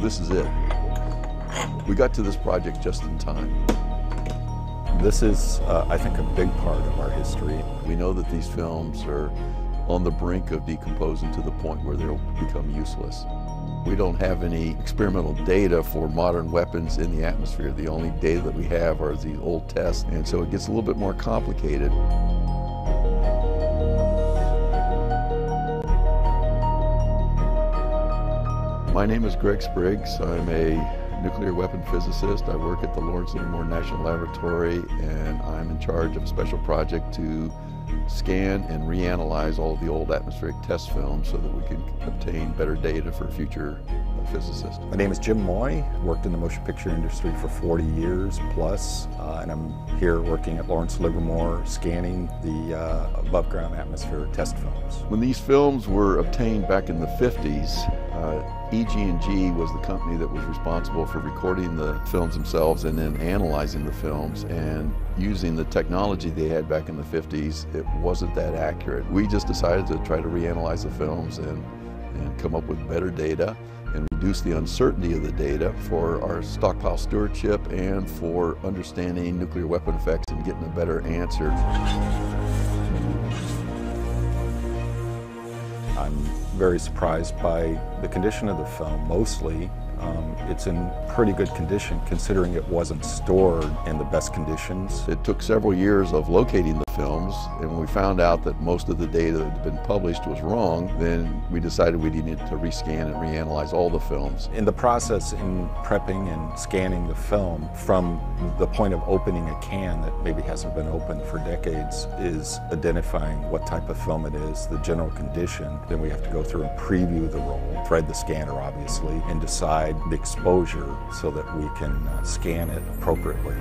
this is it. We got to this project just in time. This is, uh, I think, a big part of our history. We know that these films are on the brink of decomposing to the point where they'll become useless. We don't have any experimental data for modern weapons in the atmosphere. The only data that we have are these old tests, and so it gets a little bit more complicated. My name is Greg Spriggs. I'm a nuclear weapon physicist. I work at the Lawrence Livermore National Laboratory and I'm in charge of a special project to scan and reanalyze all of the old atmospheric test films so that we can obtain better data for future My name is Jim Moye, worked in the motion picture industry for 40 years plus, uh, and I'm here working at Lawrence Livermore scanning the uh, above ground atmosphere test films. When these films were obtained back in the 50s, uh, EG&G was the company that was responsible for recording the films themselves and then analyzing the films and using the technology they had back in the 50s, it wasn't that accurate. We just decided to try to reanalyze the films and, and come up with better data and reduce the uncertainty of the data for our stockpile stewardship and for understanding nuclear weapon effects and getting a better answer. I'm very surprised by the condition of the film, mostly um, it's in pretty good condition considering it wasn't stored in the best conditions. It took several years of locating the films and when we found out that most of the data that had been published was wrong, then we decided we needed to rescan and reanalyze all the films. In the process in prepping and scanning the film from the point of opening a can that maybe hasn't been opened for decades is identifying what type of film it is, the general condition. Then we have to go through and preview the roll, thread the scanner obviously, and decide the exposure so that we can uh, scan it appropriately.